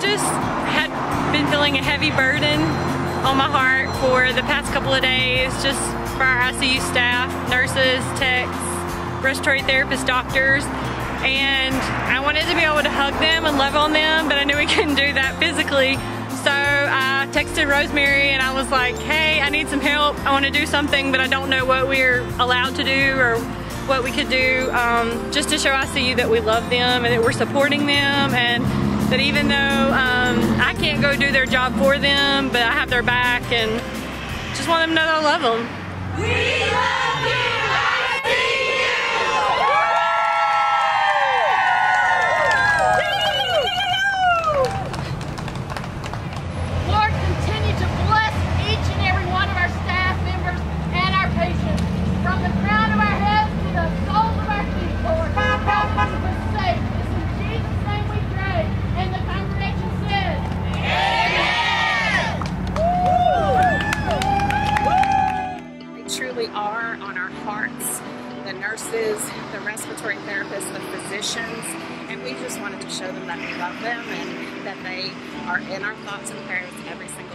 just had been feeling a heavy burden on my heart for the past couple of days, just for our ICU staff, nurses, techs, respiratory therapists, doctors, and I wanted to be able to hug them and love on them, but I knew we couldn't do that physically. So I texted Rosemary and I was like, hey, I need some help. I want to do something, but I don't know what we're allowed to do or what we could do um, just to show ICU that we love them and that we're supporting them and that even though um, I can't go do their job for them, but I have their back and just want them to know that I love them. We hearts the nurses, the respiratory therapists, the physicians, and we just wanted to show them that we love them and that they are in our thoughts and prayers every single day.